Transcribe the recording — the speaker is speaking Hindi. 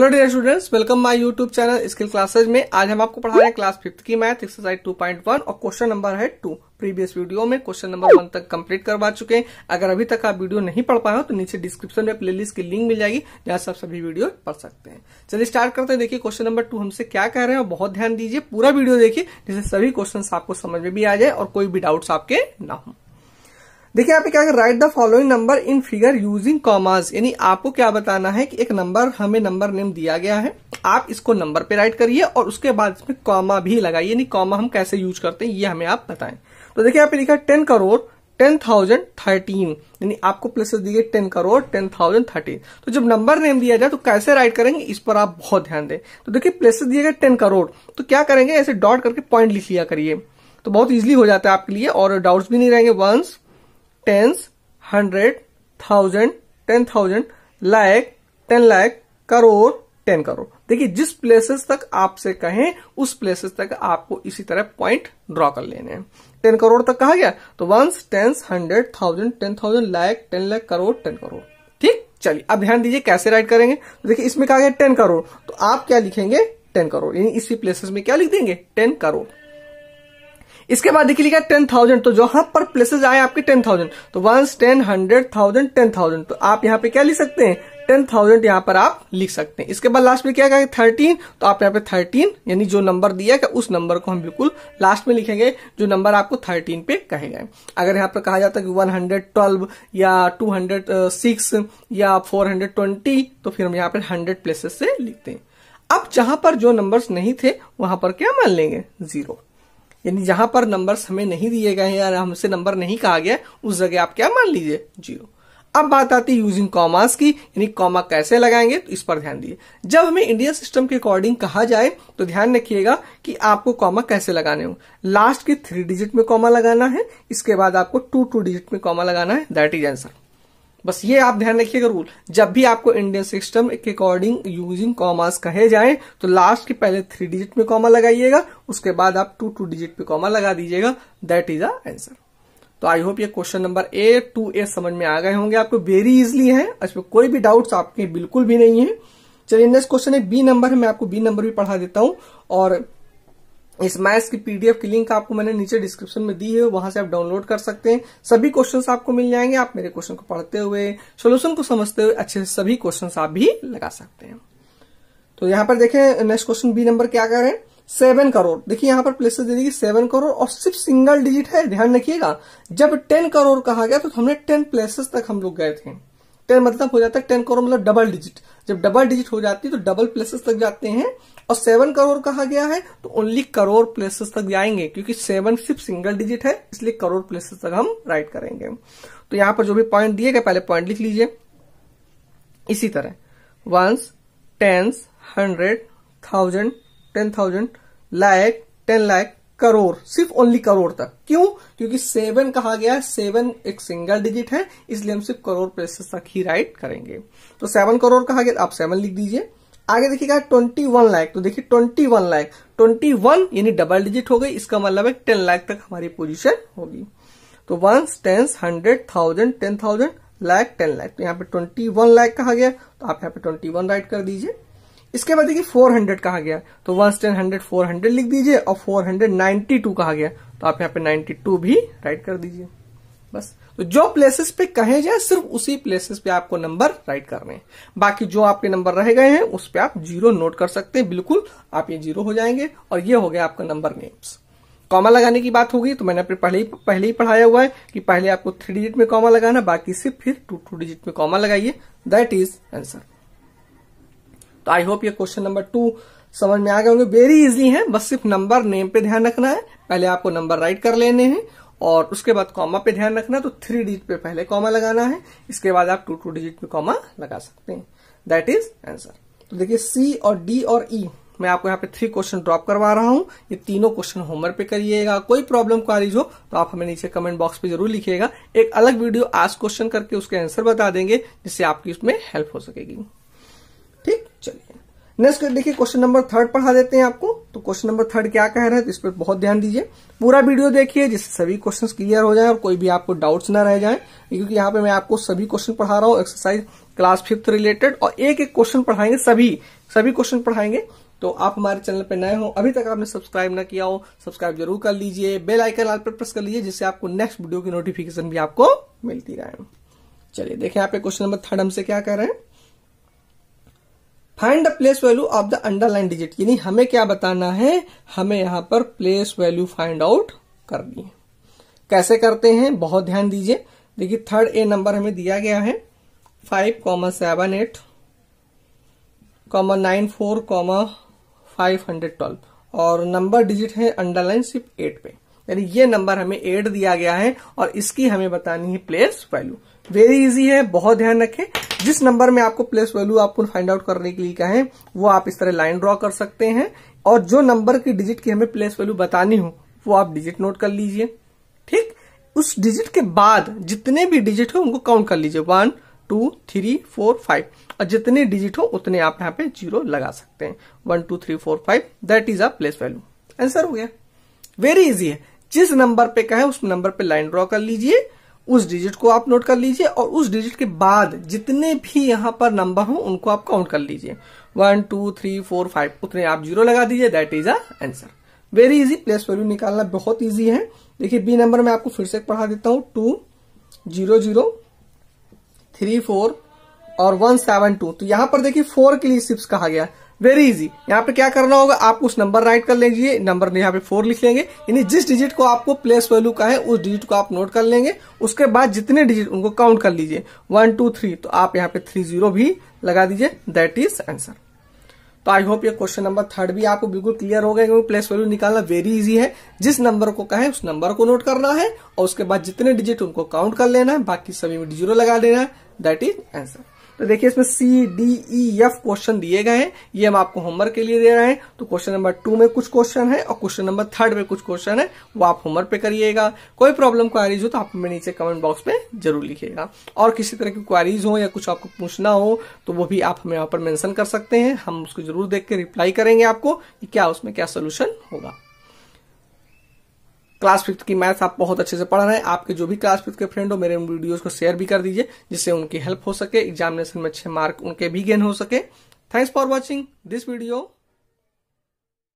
Hello dear students welcome my YouTube channel skill classes में। आज हम आपको पढ़ा रहे हैं क्लास फिफ्थ की मैथ एक्सरसाइज 2.1 और क्वेश्चन नंबर है टू प्रीवियस वीडियो में क्वेश्चन नंबर वन तक कंप्लीट करवा चुके हैं। अगर अभी तक आप वीडियो नहीं पढ़ पाए हो तो नीचे डिस्क्रिप्शन में प्लेलिस्ट की लिंक मिल जाएगी, जहाँ से आप सभी वीडियो पढ़ सकते हैं। चलिए स्टार्ट करते हैं। देखिए क्वेश्चन नंबर टू हमसे क्या कह रहे हैं, और बहुत ध्यान दीजिए, पूरा वीडियो देखिए, जिससे सभी क्वेश्चन आपको समझ में भी आ जाए और कोई भी डाउट्स आपके ना हो। देखिए यहाँ पे क्या write the following number in figure using commas यानी आपको क्या बताना है कि एक नंबर हमें नंबर नेम दिया गया है। आप इसको नंबर पे राइट करिए और उसके बाद इसमें कॉमा भी लगाइए। यानी कॉमा हम कैसे यूज़ करते हैं, ये हमें आप बताएँ। तो देखिए यहाँ पे लिखा ten crore ten thousand thirteen यानी आपको प्लेसेस दिए ten crore ten thousand thirteen तो जब नंबर नेम दिया जाए तो कैसे राइट करेंगे, इस पर आप बहुत ध्यान दें। तो देखिए प्लेसेस दिए गए टेन करोड़ तो क्या करेंगे, ऐसे डॉट करके पॉइंट लिख लिया करिए। तो बहुत इजिली हो जाता है आपके लिए और डाउट्स भी नहीं रहेंगे ones tens hundred thousand ten thousand lakh ten lakh crore ten crore. देखिए, जिस प्लेसेस तक आपसे कहें, उस प्लेसेस तक आपको इसी तरह पॉइंट ड्रॉ कर लेने हैं। टेन करोड़ तक कहा गया? तो ones tens hundred thousand ten thousand lakh ten lakh crore ten crore. ठीक? चलिए, अब ध्यान दीजिए कैसे राइट करेंगे। तो देखिए, इसमें कहा गया टेन करोड़। तो आप क्या लिखेंगे? टेन करोड़। यानी इसी प्लेसेस में क्या लिख देंगे? टेन करोड़। इसके बाद देखिए लिखा टेन थाउज़ेंड तो जहाँ पर प्लेसेज आए आपके टेन थाउज़ेंड तो ones ten hundred thousand ten thousand तो आप यहाँ पे क्या लिख सकते हैं? टेन थाउज़ेंड यहाँ पर आप लिख सकते हैं। इसके बाद लास्ट में क्या थर्टीन तो आप यहाँ पे थर्टीन यानी जो नंबर दिया गया, उस नंबर को हम बिल्कुल लास्ट में लिखेंगे, जो नंबर आपको थर्टीन पे कहे गए अगर यहाँ पर कहा जाता है कि वन हंड्रेड ट्वेल्व या टू हंड्रेड सिक्स या फोर हंड्रेड ट्वेंटी तो फिर हम यहाँ पे हंड्रेड प्लेसेस से लिखते हैं। अब जहाँ पर जो नंबर्स नहीं थे, वहाँ पर क्या मान लेंगे? ज़ीरो यानी जहाँ पर नंबर्स हमें नहीं दिए गए हैं या हमसे नंबर नहीं कहा गया, उस जगह आप क्या मान लीजिए? ज़ीरो। अब बात आती है यूजिंग कॉमास की, यानी कॉमा कैसे लगाएँगे? तो इस पर ध्यान दिए। जब हमें इंडियन सिस्टम के अकॉर्डिंग कहा जाए तो ध्यान रखिएगा कि आपको कॉमा कैसे लगाने हो। लास्ट के थ्री डिजिट में कॉमा लगाना है, इसके बाद आपको टू टू डिजिट में कॉमा लगाना है। दैट इज़ आंसर बस ये आप ध्यान रखिएगा रूल जब भी आपको इंडियन सिस्टम के अकॉर्डिंग यूजिंग कॉमास कहे जाए तो लास्ट के पहले थ्री डिजिट में कॉमा लगाइएगा, उसके बाद आप टू टू डिजिट पे कॉमा लगा दीजिएगा दैट इज़ आंसर तो आई होप ये question number A two A समझ में आ गए होंगे, आपको वेरी इजिली है इसमें कोई भी डाउट्स आपके बिल्कुल भी नहीं है। चलिए नेक्स्ट क्वेश्चन है बी नंबर है, मैं आपको बी नंबर भी पढ़ा देता हूँ, और इस मैथ्स की पीडीएफ की लिंक आपको मैंने नीचे डिस्क्रिप्शन में दी है, वहाँ से आप डाउनलोड कर सकते हैं। सभी क्वेश्चंस आपको मिल जाएँगे, आप मेरे क्वेश्चन को पढ़ते हुए, सोल्यूशन को समझते हुए, अच्छे से सभी क्वेश्चंस आप भी लगा सकते हैं। तो यहाँ पर देखें, नेक्स्ट क्वेश्चन बी नंबर क्या करें सेवन करोड़। देखिए, यहाँ पर प्लेसेस दे दी सेवन करोड़ और सिर्फ़ सिंगल डिजिट है, ध्यान रखिएगा। जब टेन करोड़ कहा गया तो हमने टेन प्लेसेस तक हम लोग गए थे। टेन मतलब हो जाता है टेन करोड़ मतलब डबल डिजिट। जब डबल डिजिट हो जाती है तो डबल प्लेसेस तक जाते हैं। और सेवन करोड़ कहा गया है तो ओनली करोड़ प्लेसेस तक जाएँगे, क्योंकि सेवन सिर्फ़ सिंगल डिजिट है, इसलिए करोड़ प्लेसेस तक हम राइट करेंगे। तो यहाँ पर जो भी पॉइंट दिए गए, पहले पॉइंट लिख लीजिए। इसी तरह ones tens hundred thousand ten thousand lakh ten lakh, crore, सिर्फ़ ओनली करोड़ तक। क्यों? क्योंकि सेवन कहा गया है, सेवन एक सिंगल डिजिट है, इसलिए हम सिर्फ़ करोड़ प्लेसेस तक ही राइट करेंगे। तो सेवन करोड़ कहा गया, आप सेवन लिख दीजिए। आगे देखिएगा ट्वेंटी वन लाख तो देखिए twenty one lakh. Twenty one यानी डबल डिजिट हो गई, इसका मतलब है टेन लाख तक हमारी पोजीशन होगी। तो ones tens hundred thousand ten thousand lakh ten lakh. तो यहाँ पे ट्वेंटी वन लाख कहा गया तो आप यहाँ पे ट्वेंटी वन राइट कर दीजिए। इसके बाद देखिए फोर हंड्रेड कहा गया तो ones ten hundred four hundred लिख दीजिए, और फोर हंड्रेड नाइन्टी टू कहा गया तो आप यहाँ पे नाइन्टी टू भी राइट कर दीजिए। बस। तो जो प्लेसेस पे कहे जाए, सिर्फ़ उसी प्लेसेस पे आपको नंबर राइट करने हैं। बाकी जो आपके नंबर रह गए हैं, उस पर आप ज़ीरो नोट कर सकते हैं। बिल्कुल, आप ये ज़ीरो हो जाएँगे और ये हो गया आपका नंबर नेम्स कॉमा लगाने की बात होगी तो मैंने पहले ही पहले ही पढ़ाया हुआ है कि पहले आपको थ्री डिजिट में कॉमा लगाना, बाकी सिर्फ़ फिर टू टू डिजिट में कॉमा लगाइए। दैट इज़ आंसर तो आई होप ये क्वेश्चन नंबर टू समझ में आ गए होंगे। वेरी इजी है, बस सिर्फ़ नंबर नेम पे ध्यान रखना है। पहले आपको नंबर राइट कर लेने हैं और उसके बाद कॉमा पे ध्यान रखना तो थ्री डिजिट पे पहले कॉमा लगाना है इसके बाद आप टू टू डिजिट पे कॉमा लगा सकते हैं। दैट इज़ आंसर तो देखिए सी और डी और ई e, मैं आपको यहाँ पे थ्री क्वेश्चन ड्रॉप करवा रहा हूँ। ये तीनों क्वेश्चन होमवर्क पे करिएगा। कोई प्रॉब्लम क्वारीज हो तो आप हमें नीचे कमेंट बॉक्स पे ज़रूर लिखिएगा। एक अलग वीडियो आज क्वेश्चन करके उसके आंसर बता देंगे जिससे आपकी उसमें हेल्प हो सकेगी। नेक्स्ट देखिए क्वेश्चन नंबर थर्ड पढ़ा देते हैं आपको। तो क्वेश्चन नंबर थर्ड क्या कह रहे हैं तो इस पर बहुत ध्यान दीजिए। पूरा वीडियो देखिए, जिससे सभी क्वेश्चन क्लियर हो जाए और कोई भी आपको डाउट्स ना रह जाए। क्योंकि यहाँ पे मैं आपको सभी क्वेश्चन पढ़ा रहा हूँ एक्सरसाइज क्लास फिफ्थ रिलेटेड और एक एक क्वेश्चन पढ़ाएँगे सभी। सभी क्वेश्चन पढ़ाएँगे। तो आप हमारे चैनल पर नए हो, अभी तक आपने सब्सक्राइब ना किया हो सब्सक्राइब ज़रूर कर लीजिए। बेल आइकन लाल पर प्रेस कर लीजिए, जिससे आपको नेक्स्ट वीडियो की नोटिफिकेशन भी आपको मिलती रहे। चलिए, देखें यहाँ पे क्वेश्चन नंबर थर्ड हमसे क्या कह रहे हैं। Find the place value of the underline digit यानी हमें क्या बताना है? हमें यहाँ पर प्लेस वैल्यू फाइंड आउट करनी है। कैसे करते हैं? बहुत ध्यान दीजिए। देखिए थर्ड ए नंबर हमें दिया गया है। Five comma seven eight comma nine four comma five hundred twelve और नंबर डिजिट है अंडरलाइन सिर्फ़ एट पे। यानी ये नंबर हमें एट दिया गया है और इसकी हमें बतानी है प्लेस वैल्यू वेरी इजी है, बहुत ध्यान रखें। जिस नंबर में आपको प्लेस वैल्यू आपको फाइंड आउट करने के लिए कहें वो आप इस तरह लाइन ड्रॉ कर सकते हैं। और जो नंबर की डिजिट की हमें प्लेस वैल्यू बतानी हो, वो आप डिजिट नोट कर लीजिए। ठीक? उस डिजिट के बाद जितने भी डिजिट हो, उनको काउंट कर लीजिए। One, two, three, four, five. और जितने डिजिट हो, उतने आप यहाँ पे ज़ीरो लगा सकते हैं। One, two, three, four, five that is a place value answer हो गया। वेरी इजी है। जिस नंबर पे कहे, उस नंबर पे लाइन ड्रॉ कर लीजिए। उस डिजिट को आप नोट कर लीजिए और उस डिजिट के बाद जितने भी यहाँ पर नंबर हो, उनको आप काउंट कर लीजिए। One two three four five उतने आप ज़ीरो लगा दीजिए। That is answer very easy place value निकालना बहुत इजी है। देखिए बी नंबर में आपको फिर से पढ़ा देता हूँ। Two zero zero three four और वन सेवन टू तो यहाँ पर देखिए फोर के लिए सिप्स कहा गया। Very easy. यहाँ पे क्या करना होगा, आप उस नंबर राइट कर लीजिए, नंबर यहाँ पे फोर लिख लेंगे। यानी जिस डिजिट को आपको प्लेस वैल्यू का है, उस डिजिट को आप नोट कर लेंगे। उसके बाद जितने डिजिट, उनको काउंट कर लीजिए। वन, टू, थ्री तो आप यहाँ पे थ्री, ज़ीरो भी लगा दीजिए। दैट इज़ आंसर तो आई होप ये क्वेश्चन नंबर थर्ड भी आपको बिल्कुल क्लियर हो गया, क्योंकि प्लेस वैल्यू निकालना वेरी इजी है। जिस नंबर को कहे उस नंबर को नोट करना है, और उसके बाद जितने डिजिट उनको काउंट कर लेना है, बाकी सभी में ज़ीरो लगा देना है। दैट इज़ आंसर तो देखिए, इसमें C D E F question दिए गए हैं। ये हम आपको होमवर्क के लिए दे रहे हैं। तो क्वेश्चन नंबर टू में कुछ क्वेश्चन है और क्वेश्चन नंबर थर्ड में कुछ क्वेश्चन है। वो आप होमवर्क पे करिएगा। कोई प्रॉब्लम क्वारीज हो तो आप हमें नीचे कमेंट बॉक्स में ज़रूर लिखिएगा। और किसी तरह की क्वारीज हो या कुछ आपको पूछना हो तो वो भी आप हमें यहाँ पर मेंशन कर सकते हैं। हम उसको ज़रूर देख के रिप्लाई करेंगे आपको कि क्या उसमें क्या सोल्यूशन होगा। क्लास फिफ्थ की मैथ आप बहुत अच्छे से पढ़ रहे हैं। आपके जो भी क्लास फिफ्थ के फ्रेंड हो, मेरे उन वीडियोस को शेयर भी कर दीजिए, जिससे उनकी हेल्प हो सके, एग्जामिनेशन में अच्छे मार्क उनके भी गेन हो सके। Thanks for watching this video